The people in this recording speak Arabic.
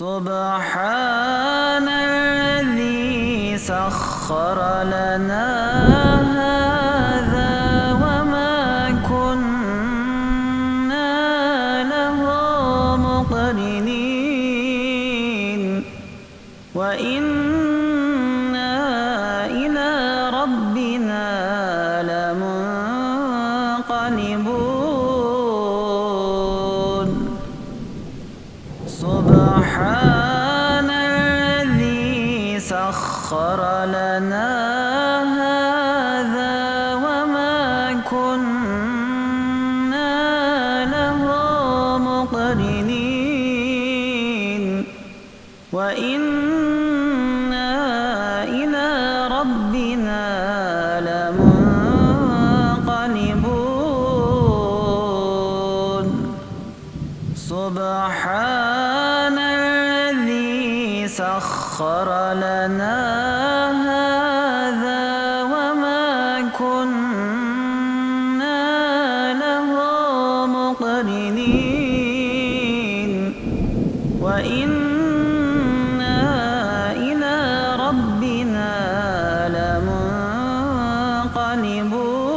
سبحان الذي سخر لنا هذا وما كنا له مقرنين. وإنا إلى ربنا لمنقلبون. سبحان الذي سخر لنا هذا وما كنا له مقرنين. وإنا إلى ربنا لمنقلبون. سبحان سخر لنا هذا وما كنا له مقرنين. وإنا إلى ربنا لمنقلبون.